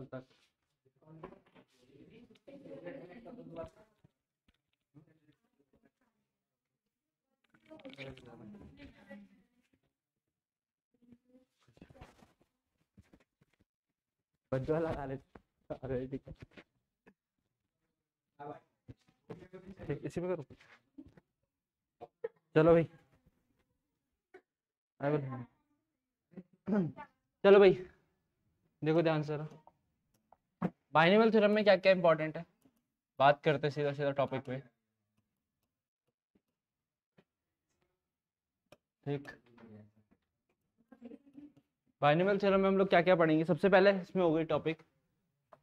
कल तक। लगा ले अरे ठीक है इसी में करो? चलो भाई। चलो भाई। देखो ध्यान से बाइनोमियल थ्योरम में क्या क्या इंपॉर्टेंट है? बात करते हैं सीधा सीधा टॉपिक पे। ठीक बाइनोमियल थ्योरम में हम लोग क्या क्या पढ़ेंगे? सबसे पहले इसमें हो गई टॉपिक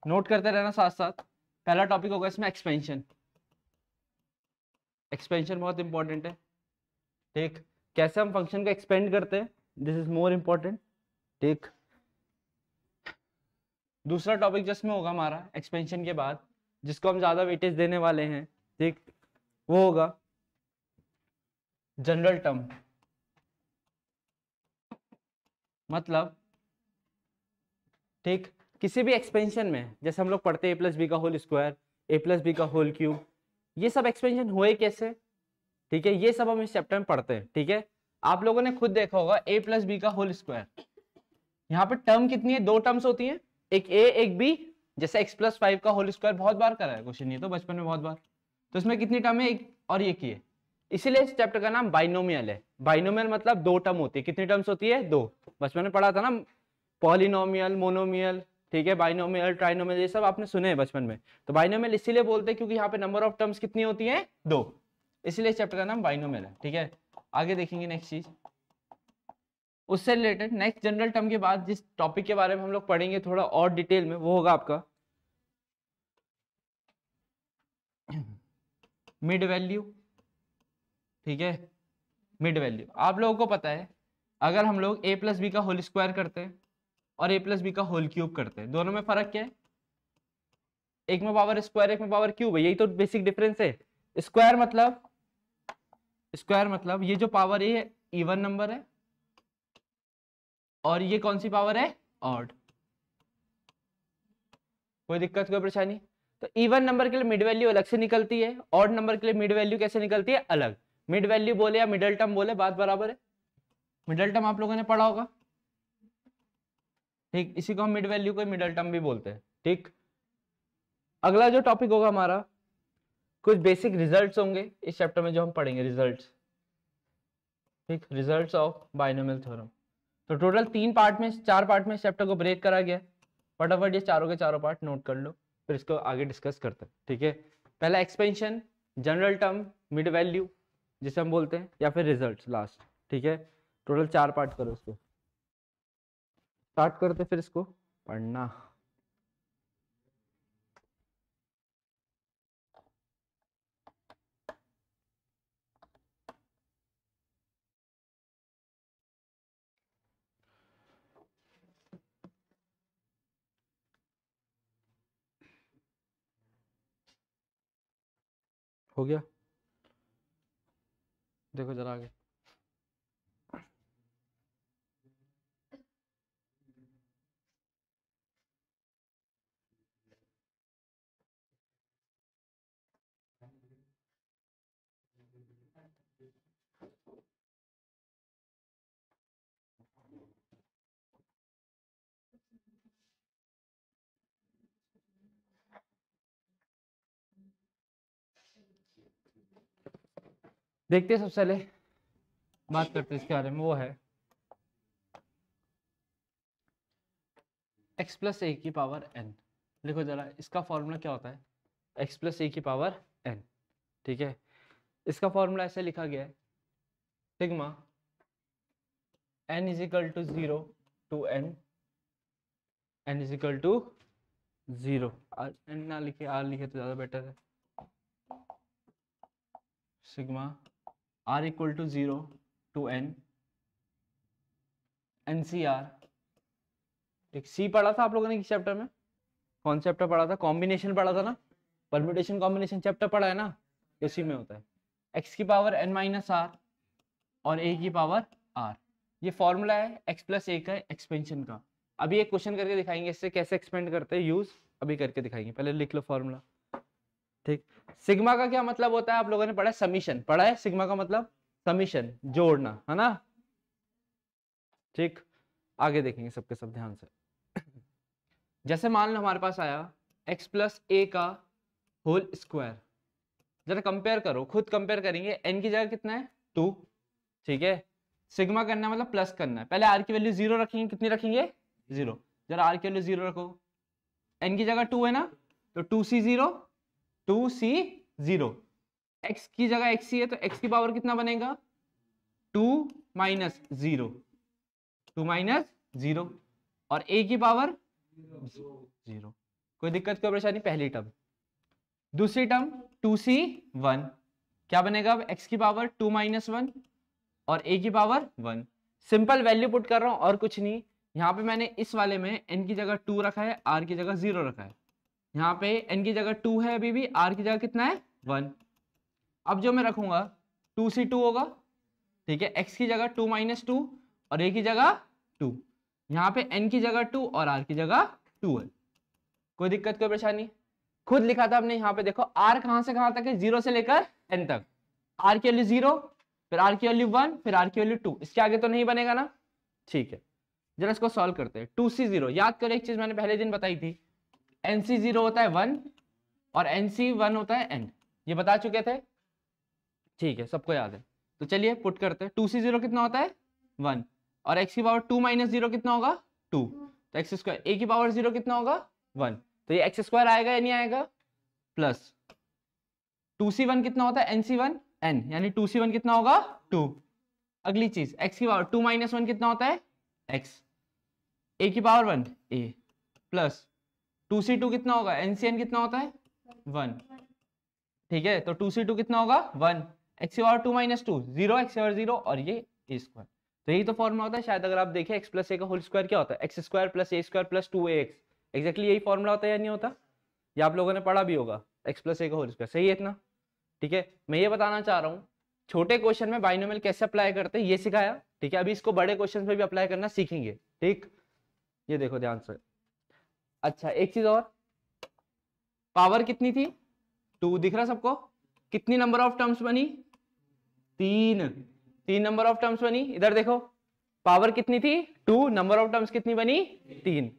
नोट करते रहना साथ साथ पहला टॉपिक होगा इसमें एक्सपेंशन एक्सपेंशन बहुत इंपॉर्टेंट है। ठीक कैसे हम फ़ंक्शन को एक्सपेंड करते हैं? दिस इज़ मोर इम्पोर्टेंट ठीक दूसरा टॉपिक जिसमें होगा हमारा एक्सपेंशन के बाद, जिसको हम ज़्यादा वेटेज देने वाले हैं ठीक वो होगा जनरल टर्म मतलब ठीक, किसी भी एक्सपेंशन में, जैसे हम लोग पढ़ते हैं ए प्लस बी का whole square A plus B का होल क्यूब ये सब एक्सपेंशन हुए कैसे? ठीक है, ये सब हम इस चैप्टर में पढ़ते हैं, ठीक है? आप लोगों ने खुद देखा होगा ए प्लस बी का होल स्क्वायर यहाँ पे टर्म कितनी है? दो टर्म्स होती हैं। एक ए एक बी जैसे एक्स प्लस फाइव का होल स्क्वायर बहुत बार करा है क्वेश्चन ये तो बचपन में बहुत बार। तो इसमें कितनी टर्म है? एक और ये की है। इसीलिए इस चैप्टर का नाम बाइनोमियल है। बाइनोमियल मतलब दो टर्म होती है। कितनी टर्म्स होती है? दो। बचपन में पढ़ा था ना पॉलिनोमियल मोनोमियल ठीक है? बाइनोमियल ट्राइनोमियल ये सब आपने सुने हैं बचपन में। तो बाइनोमियल इसीलिए बोलते हैं क्योंकि यहाँ पे नंबर ऑफ़ टर्म्स कितनी होती है? दो। इसीलिए इस चैप्टर का नाम बाइनोमियल है, ठीक है? आगे देखेंगे नेक्स्ट चीज़। उससे रिलेटेड नेक्स्ट जनरल टर्म के बाद जिस टॉपिक के बारे में हम लोग पढ़ेंगे थोड़ा और डिटेल में, वो होगा आपका। मिड वैल्यू ठीक है? मिड वैल्यू आप लोगों को पता है, अगर हम लोग ए प्लस बी का होल स्क्वायर करते हैं और ए प्लस बी का होल क्यूब करते हैं, दोनों में फ़र्क क्या है? एक में पावर स्क्वायर एक में पावर क्यूब है, यही तो बेसिक डिफरेंस है। स्क्वायर मतलब स्क्वायर मतलब ये जो पावर है इवन नंबर है और ये कौन सी पावर है? ऑड कोई दिक्कत, कोई परेशानी? तो इवन नंबर के लिए मिड वैल्यू अलग से निकलती है। ऑड नंबर के लिए मिड वैल्यू कैसे निकलती है? अलग। मिड वैल्यू बोले या मिडल टर्म बोले, बात बराबर है। मिडल टर्म आप लोगों ने पढ़ा होगा। ठीक, इसी को हम मिड वैल्यू को मिडल टर्म भी बोलते हैं। ठीक? अगला जो टॉपिक होगा हमारा, कुछ बेसिक रिजल्ट्स होंगे। इस चैप्टर में जो हम पढ़ेंगे रिजल्ट्स ठीक? रिजल्ट्स ऑफ़ बाइनोमियल थ्योरम तो टोटल तीन पार्ट में, चार पार्ट में इस चैप्टर को ब्रेक करा गया। फटाफट ये चारों के चारों पार्ट नोट कर लो, फिर इसको आगे डिस्कस करते हैं, ठीक है? पहला expansion general term mid value जिसे हम बोलते हैं, या फिर रिज़ल्ट लास्ट ठीक है? टोटल चार पार्ट करो इसको। स्टार्ट करते फिर इसको पढ़ना। हो गया? देखो जरा आगे। देखते हैं सबसे पहले। बात करते हैं इसके बारे में, वो है। X प्लस ए की पावर n लिखो जरा, इसका फॉर्मूला क्या होता है? X प्लस ए की पावर n, ठीक है? इसका फॉर्मूला ऐसे लिखा गया है sigma n is equal to zero to n n is equal to zero n ना लिखे, r लिखे तो ज़्यादा बेटर है। Sigma r equal to zero to N N C R एक सी पढ़ा था आप लोगों ने किस चैप्टर में? कौन चैप्टर पढ़ा था? कॉम्बिनेशन पढ़ा था ना? परम्यूटेशन कॉम्बिनेशन चैप्टर पढ़ा है ना? इसी में होता है। एक्स की पावर एन माइनस आर और ए की पावर आर ये फॉर्मूला है एक्स प्लस ए का एक्सपेंशन का। अभी एक क्वेश्चन करके दिखाएँगे, इससे कैसे एक्सपेंड करते हैं? यूज़ अभी करके दिखाएँगे। पहले लिख लो फॉर्मूला ठीक? सिग्मा का क्या मतलब होता है? आप लोगों ने पढ़ा है समीशन। पढ़ा है? सिग्मा का मतलब समीशन, जोड़ना, है ना? ठीक? आगे देखेंगे सबके सब ध्यान से। जैसे मान लो हमारे पास आया x प्लस ए का होल स्क्वायर जरा कंपेयर करो, खुद कंपेयर करेंगे, n की जगह कितना है? टू ठीक है? सिग्मा करना है मतलब प्लस करना है। पहले r की वैल्यू ज़ीरो रखेंगे, कितनी रखेंगे? ज़ीरो जरा r की वैल्यू ज़ीरो रखो। n की जगह टू है ना? तो two C zero two C zero. X की जगह x है तो एक्स की पावर कितना बनेगा? Two minus zero. Two minus zero. और ए की पावर ज़ीरो। कोई दिक्कत कोई परेशानी? पहली टर्म दूसरी टर्म टू सी वन। क्या बनेगा अब? X की पावर टू माइनस वन और ए की power one. Simple value put कर रहा हूँ और कुछ नहीं। यहाँ पे मैंने इस वाले में एन की जगह टू रखा है आर की जगह ज़ीरो रखा है। यहाँ पे n की जगह टू है अभी भी, r की जगह कितना है? वन अब जो मैं रखूँगा टू सी टू होगा, ठीक है? x की जगह टू माइनस टू और a की जगह टू यहाँ पे n की जगह टू और r की जगह टू है। कोई दिक्कत, कोई परेशानी? खुद लिखा था हमने यहाँ पे, देखो, r कहाँ से कहाँ तक है? ज़ीरो से लेकर n तक। r की वैल्यू ज़ीरो फिर r की वैल्यू वन फिर r की वैल्यू टू इसके आगे तो नहीं बनेगा ना? ठीक है। जरा इसको सॉल्व करते हैं। टू सी ज़ीरो याद करो, एक चीज़ मैंने पहले दिन बताई थी। एन सी ज़ीरो होता है वन और एन सी वन होता है एन ये बता चुके थे? ठीक है, सबको याद है। तो चलिए पुट करते हैं। टू सी ज़ीरो कितना होता है? वन और एक्स की पावर टू माइनस ज़ीरो कितना होगा? टू तो एक्स स्क्वायर ए की पावर ज़ीरो कितना होगा? वन तो ये एक्स स्क्वायर आएगा या नहीं आएगा? प्लस टू सी वन कितना होता है? एन सी वन एन यानी टू सी वन कितना होगा? टू अगली चीज़ एक्स की पावर टू माइनस वन कितना होता है? एक्स ए की power one A plus two C two कितना होगा? एन सी एन कितना होता है? वन। ठीक है तो टू सी टू कितना होगा? One. X two minus two zero x zero और ये ए स्क्वायर तो यही तो फॉर्मूला होता है। शायद अगर आप देखें एक्स प्लस ए का होल स्क्वायर क्या होता है? X square plus a square plus two a x exactly यही फॉर्मूला होता है या नहीं होता? या आप लोगों ने पढ़ा भी होगा एक्स प्लस ए का होल स्क्वायर सही है इतना? ठीक है, मैं ये बताना चाह रहा हूँ, छोटे क्वेश्चन में बाइनोमियल कैसे अप्लाई करते हैं? ये सिखाया। ठीक है, अभी इसको बड़े क्वेश्चन में भी अप्लाई करना सीखेंगे। ठीक? ये देखो ध्यान से। अच्छा एक चीज़ और। पावर कितनी थी? टू दिख रहा सबको? कितनी नंबर ऑफ़ टर्म्स बनी? तीन। तीन नंबर ऑफ़ टर्म्स बनी? इधर देखो। पावर कितनी थी? टू नंबर ऑफ़ टर्म्स कितनी बनी? तीन।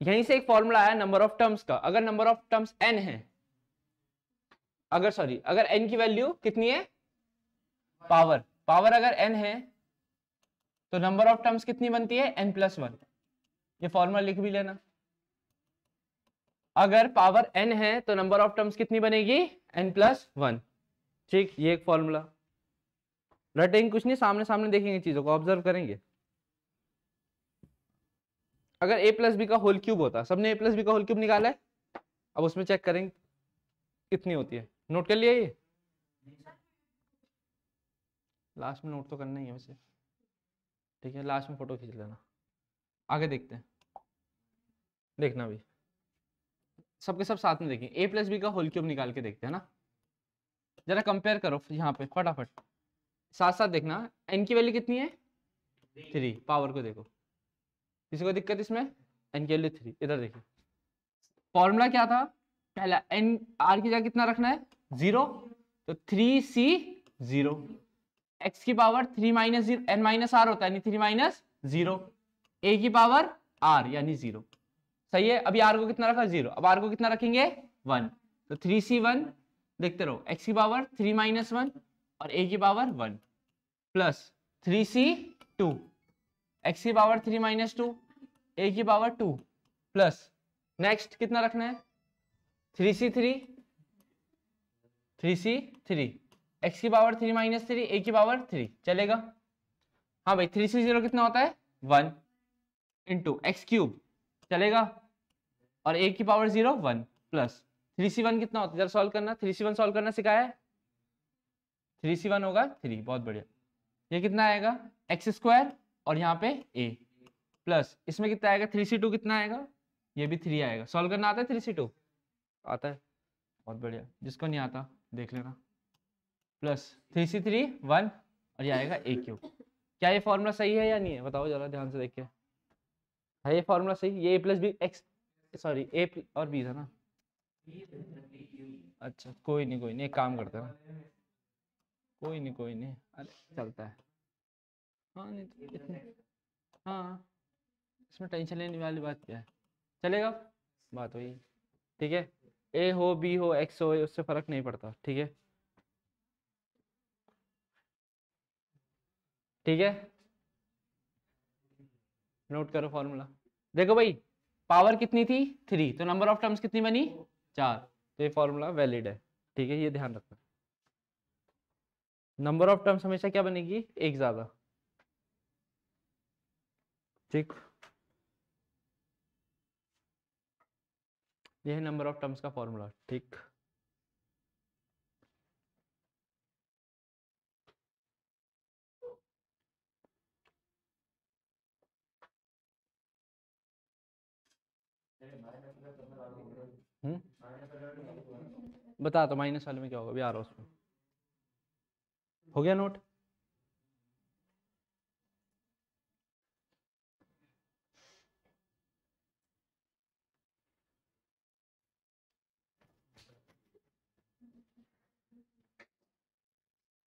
यहीं से एक फॉर्मूला आया नंबर ऑफ़ टर्म्स का। अगर नंबर ऑफ़ टर्म्स एन है, अगर सॉरी अगर एन की वैल्यू कितनी है? पावर पावर अगर एन है तो नंबर ऑफ़ टर्म्स कितनी बनती है? एन प्लस वन ये फॉर्मूला लिख भी लेना। अगर पावर एन है तो नंबर ऑफ़ टर्म्स कितनी बनेगी? एन प्लस वन ठीक ये एक फॉर्मूला रटेंगे कुछ नहीं सामने सामने देखेंगे चीज़ों को ऑब्ज़र्व करेंगे. अगर ए प्लस बी का होल क्यूब होता सबने ए प्लस बी का होल क्यूब निकाला है? अब उसमें चेक करेंगे कितनी होती है? नोट कर लिया ये? लास्ट में नोट तो करना ही है वैसे। ठीक है लास्ट में फ़ोटो खींच लेना। आगे देखते हैं। देखना भी। सबके सब साथ में देखें। ए प्लस बी का होल क्यूब निकाल के देखते हैं ना? जरा कंपेयर करो यहाँ पे, फटाफट। साथ साथ देखना एन की वैल्यू कितनी है? थ्री पावर को देखो। किसी को दिक्कत इसमें? एन की वैल्यू थ्री इधर देखिए। फॉर्मूला क्या था? पहला एन आर की जगह कितना रखना है? ज़ीरो तो थ्री सी ज़ीरो एक्स की power three minus zero n minus r होता है, यानी थ्री माइनस ज़ीरो ए की पावर आर यानी ज़ीरो सही है? अभी आर को कितना रखा? ज़ीरो अब आर को कितना रखेंगे? वन तो थ्री सी वन देखते रहो. एक्स की पावर थ्री माइनस वन और ए की power one plus three C two x की power three minus two a की पावर टू प्लस नेक्स्ट कितना रखना है? Three C three three C three x की power three minus three a की power three चलेगा? हाँ भाई थ्री सी ज़ीरो कितना होता है? वन इंटू एक्स क्यूब चलेगा? और ए की power zero one plus three C one कितना होता है? जरा सॉल्व करना। थ्री सी वन सॉल्व करना सिखाया थ्री सी वन होगा थ्री बहुत बढ़िया। ये कितना आएगा? एक्स स्क्वायर और यहाँ पे ए प्लस इसमें कितना आएगा? थ्री सी टू कितना आएगा? ये भी थ्री आएगा। सॉल्व करना आता है थ्री सी टू आता है। बहुत बढ़िया। जिसको नहीं आता, देख लेना। Plus three C three one और ये आएगा ए क्यूब क्या ये फॉर्मूला सही है या नहीं है? बताओ जरा ध्यान से देखिए है ये फॉर्मूला सही? ये a plus b x sorry a और बी था ना? अच्छा कोई नहीं कोई नहीं, एक काम करते ना। कोई नहीं कोई नहीं, अरे चलता है। हाँ नहीं तो इतने हाँ इसमें टेंशन लेने वाली बात क्या है? चलेगा? बात वही। ठीक है? ए हो बी हो एक्स हो, उससे फ़र्क नहीं पड़ता, ठीक है? ठीक है? नोट करो फॉर्मूला देखो भाई पावर कितनी थी? थ्री। तो नंबर ऑफ़ टर्म्स कितनी बनी? चार। तो ये फॉर्मूला वैलिड है। ठीक है, ये ध्यान रखना। नंबर ऑफ़ टर्म्स हमेशा क्या बनेगी? एक ज़्यादा। ठीक। यह नंबर ऑफ़ टर्म्स का फॉर्मूला ठीक। बता तो माइनस वाले में क्या होगा? आ रहा उसमें। हो गया नोट?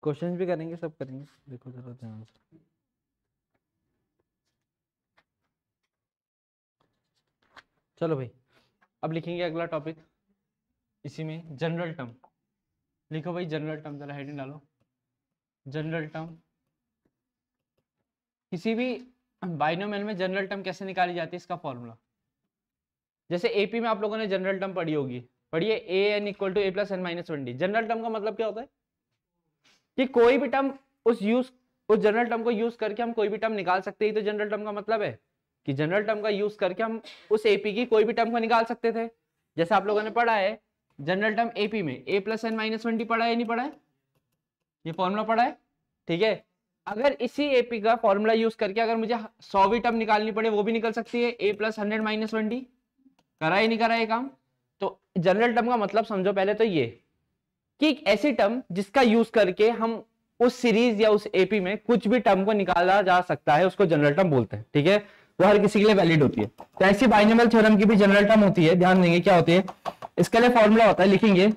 क्वेश्चंस भी करेंगे, सब करेंगे। देखो जरा ध्यान से। चलो भाई, अब लिखेंगे अगला टॉपिक इसी में जनरल टर्म लिखो भाई जनरल टर्म जरा हेडिंग डालो। जनरल टर्म किसी भी बाइनोमियल में जनरल टर्म कैसे निकाली जाती है, इसका फॉर्मूला जैसे एपी में आप लोगों ने जनरल टर्म पढ़ी होगी। पढ़िए a n equal to a plus n minus one d general term का मतलब क्या होता है? कि कोई भी टर्म उस यूज़ उस जनरल टर्म को यूज़ करके हम कोई भी टर्म निकाल सकते हैं तो जनरल टर्म का मतलब है। कि जनरल टर्म का यूज़ करके हम उस एपी की कोई भी टर्म को निकाल सकते थे। जैसे आप लोगों ने पढ़ा है जनरल टर्म एपी में। A plus n minus d पढ़ा है नहीं पढ़ा है? ये फॉर्मूला पढ़ा है? ठीक है? अगर इसी एपी का फॉर्मूला यूज़ करके अगर मुझे सौवीं टर्म निकालनी पड़े, वो भी निकल सकती है। A plus hundred minus d करा ही नहीं करा ये काम? तो जनरल टर्म का मतलब समझो पहले तो ये कि एक ऐसी टर्म जिसका यूज़ करके हम उस सीरीज़ या उस एपी में कुछ भी टर्म को निकाला जा सकता है, उसको जनरल टर्म बोलते हैं। ठीक है? वो हर किसी के लिए वैलिड होती है। तो ऐसी बाइनमल थ्योरम की भी जनरल टर्म होती है, ध्यान देंगे क्या होती है। इसके लिए फॉर्मूला होता है, लिखेंगे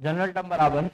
जनरल टर्म बराबर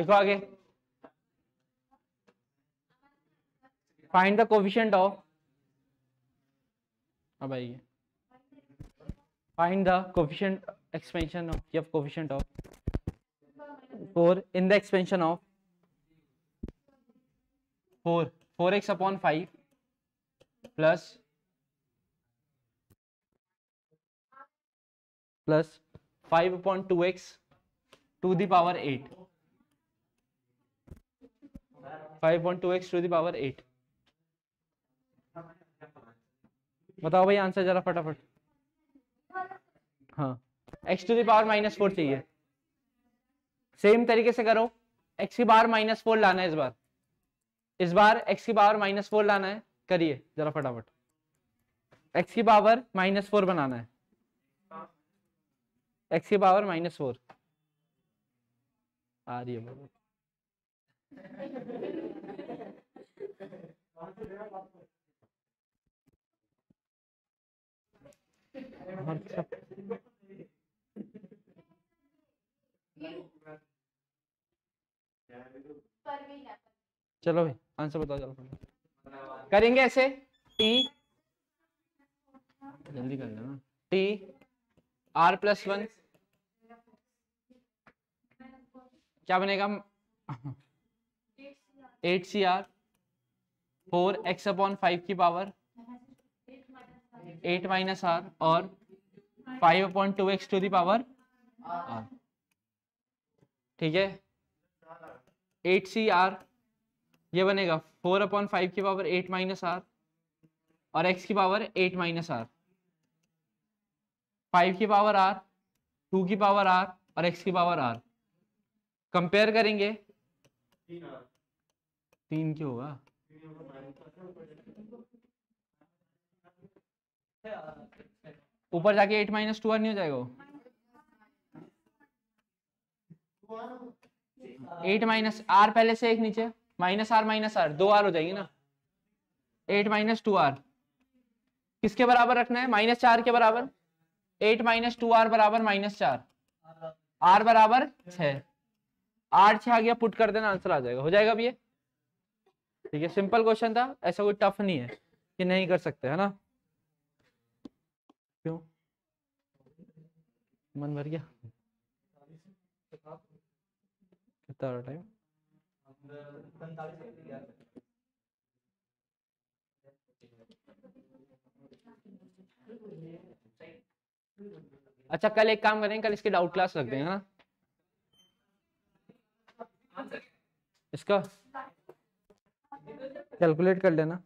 लिखो आगे। फाइंड द कोफिशिएंट ऑफ़ अब आइए। Find the coefficient expansion of या coefficient of 4 in the expansion of 4 4x upon 5 plus plus 5 upon 2x to the power 8 5 upon 2x to the power 8 बताओ भाई answer जरा फटाफट। हाँ। x to the power minus four चाहिए। Same तरीके से करो। x की बार माइनस फोर लाना है इस बार। इस बार एक्स की पावर माइनस फोर लाना है। करिए, जरा फटाफट। एक्स की पावर माइनस फोर बनाना है। एक्स की पावर माइनस फोर आ रही है। चलो भाई आंसर बताओ चलो करेंगे ऐसे? टी जल्दी कर लेना। टी आर प्लस वन क्या बनेगा? Eight C r four x upon five की पावर एट माइनस आर और five upon two x to the power r ठीक है? एट सी आर ये बनेगा फोर अपॉन फाइव की पावर एट माइनस आर और एक्स की power eight minus r five की पावर आर टू की पावर आर और एक्स की पावर आर कंपेयर करेंगे? तीन क्यों होगा? ऊपर जाके एट माइनस टू आर नहीं हो जाएगा एट माइनस आर पहले से एक नीचे माइनस आर माइनस आर दो आर हो जाएगी ना? एट माइनस टू आर किसके बराबर रखना है? माइनस चार के बराबर। एट माइनस टू आर बराबर माइनस चार। आर बराबर छ आठ छह आ गया पुट कर देना आंसर आ जाएगा। हो जाएगा अब ये? ठीक है सिंपल क्वेश्चन था, ऐसा कोई टफ नहीं है कि नहीं कर सकते, है ना? क्यों? मन भर गया। कितना टाइम अच्छा कल एक काम करेंगे, कल इसकी डाउट क्लास रख देंगे ना? इसका? कैलकुलेट कर लेना।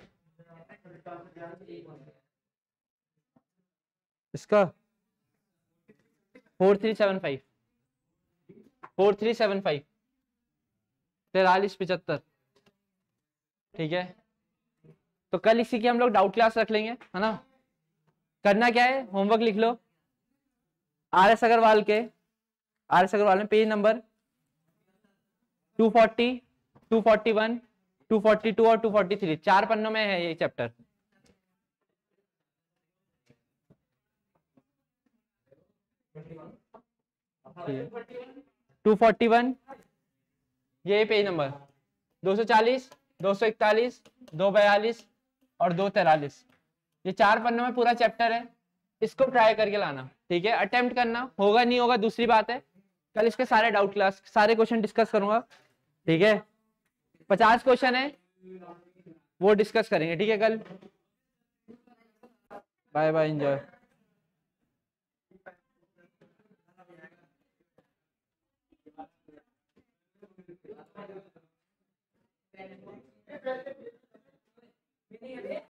इसका four three seven five four three seven five तिरालीस पिचहत्तर। ठीक है? तो कल इसी की हम लोग डाउट क्लास रख लेंगे है ना? करना क्या है? होमवर्क लिख लो। आर एस अग्रवाल के आर एस अग्रवाल में पेज नंबर 240, 241, 242 और 243 चार पन्नों में है ये चैप्टर टू फोर्टी वन। ये पेज नंबर 240, 241, 242 और दो तैतालीस। ये चार पन्नों में पूरा चैप्टर है। इसको ट्राई करके लाना ठीक है? अटेम्प्ट करना। होगा नहीं होगा दूसरी बात है। कल इसके सारे डाउट क्लास सारे क्वेश्चन डिस्कस करूँगा ठीक है? पचास क्वेश्चन है। वो डिस्कस करेंगे ठीक है कल? Bye bye enjoy